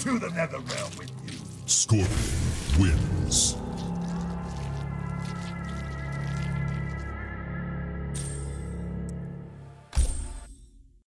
to the Nether Realm with you. Scorpion wins.